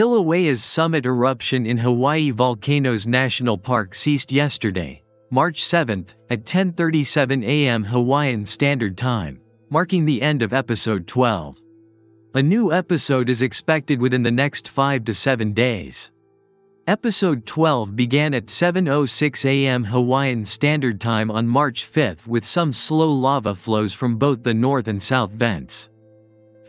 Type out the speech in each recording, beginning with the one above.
Kilauea's summit eruption in Hawaii Volcanoes National Park ceased yesterday, March 7, at 10:37 a.m. Hawaiian Standard Time, marking the end of episode 12. A new episode is expected within the next 5 to 7 days. Episode 12 began at 7:06 a.m. Hawaiian Standard Time on March 5 with some slow lava flows from both the north and south vents.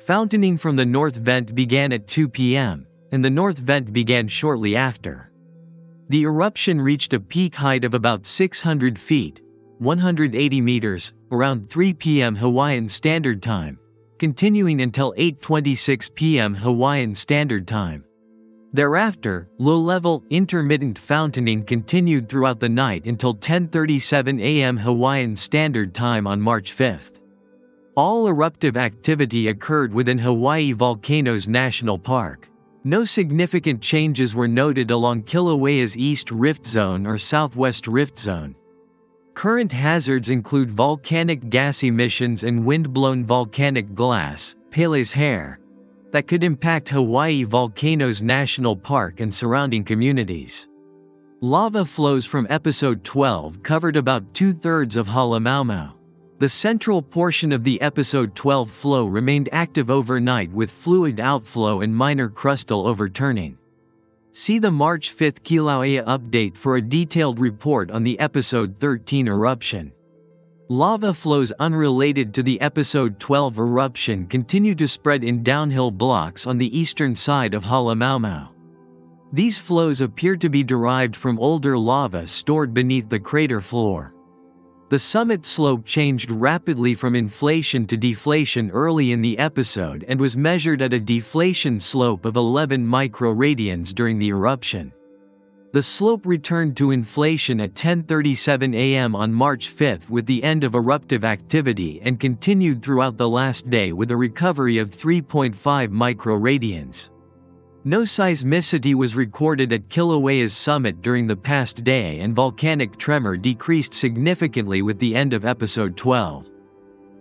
Fountaining from the north vent began at 2 p.m., and the north vent began shortly after. The eruption reached a peak height of about 600 feet, 180 meters, around 3 p.m. Hawaiian Standard Time, continuing until 8:26 p.m. Hawaiian Standard Time. Thereafter, low-level, intermittent fountaining continued throughout the night until 10:37 a.m. Hawaiian Standard Time on March 5. All eruptive activity occurred within Hawaii Volcanoes National Park. No significant changes were noted along Kilauea's East Rift Zone or Southwest Rift Zone. Current hazards include volcanic gas emissions and wind-blown volcanic glass, Pele's hair, that could impact Hawaii Volcanoes National Park and surrounding communities. Lava flows from episode 12 covered about two-thirds of Halemaumau. The central portion of the episode 12 flow remained active overnight with fluid outflow and minor crustal overturning. See the March 5 Kilauea update for a detailed report on the episode 13 eruption. Lava flows unrelated to the episode 12 eruption continue to spread in downhill blocks on the eastern side of Halemaumau. These flows appear to be derived from older lava stored beneath the crater floor. The summit slope changed rapidly from inflation to deflation early in the episode and was measured at a deflation slope of 11 microradians during the eruption. The slope returned to inflation at 10:37 a.m. on March 5 with the end of eruptive activity and continued throughout the last day with a recovery of 3.5 microradians. No seismicity was recorded at Kilauea's summit during the past day and volcanic tremor decreased significantly with the end of episode 12.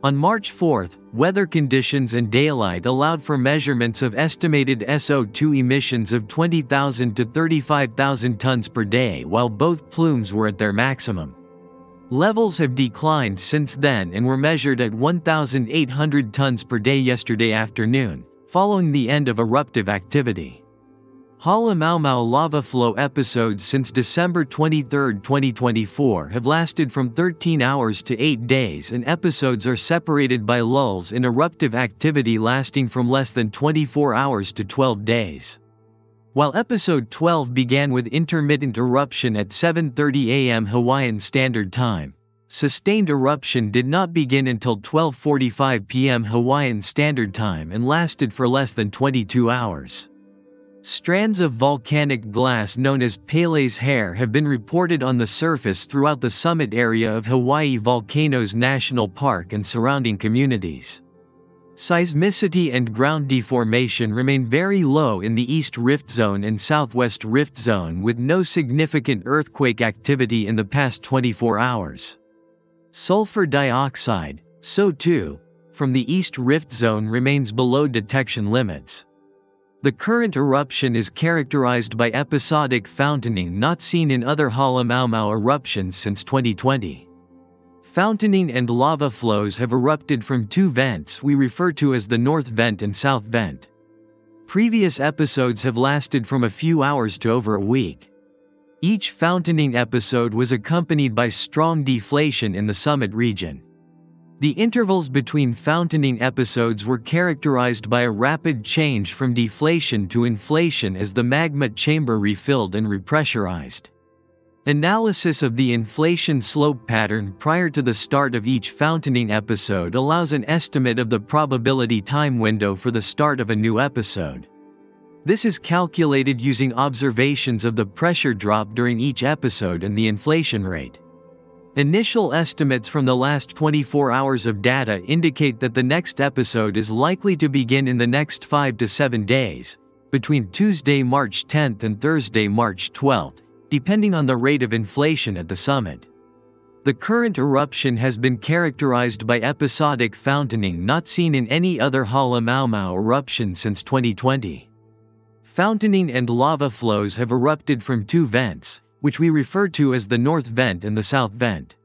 On March 4, weather conditions and daylight allowed for measurements of estimated SO2 emissions of 20,000 to 35,000 tons per day while both plumes were at their maximum. Levels have declined since then and were measured at 1,800 tons per day yesterday afternoon, following the end of eruptive activity. Halemaumau lava flow episodes since December 23, 2024 have lasted from 13 hours to 8 days and episodes are separated by lulls in eruptive activity lasting from less than 24 hours to 12 days. While episode 12 began with intermittent eruption at 7:30 a.m. Hawaiian Standard Time, sustained eruption did not begin until 12:45 p.m. Hawaiian Standard Time and lasted for less than 22 hours. Strands of volcanic glass known as Pele's hair have been reported on the surface throughout the summit area of Hawaii Volcanoes National Park and surrounding communities. Seismicity and ground deformation remain very low in the East Rift Zone and Southwest Rift Zone with no significant earthquake activity in the past 24 hours. Sulfur dioxide, SO2, from the East Rift Zone remains below detection limits. The current eruption is characterized by episodic fountaining not seen in other Halemaumau eruptions since 2020. Fountaining and lava flows have erupted from two vents we refer to as the North Vent and South Vent. Previous episodes have lasted from a few hours to over a week. Each fountaining episode was accompanied by strong deflation in the summit region. The intervals between fountaining episodes were characterized by a rapid change from deflation to inflation as the magma chamber refilled and repressurized. Analysis of the inflation slope pattern prior to the start of each fountaining episode allows an estimate of the probability time window for the start of a new episode. This is calculated using observations of the pressure drop during each episode and the inflation rate. Initial estimates from the last 24 hours of data indicate that the next episode is likely to begin in the next 5 to 7 days, between Tuesday, March 10th and Thursday, March 12th, depending on the rate of inflation at the summit. The current eruption has been characterized by episodic fountaining not seen in any other Halemaumau eruption since 2020. Fountaining and lava flows have erupted from two vents, which we refer to as the north vent and the south vent.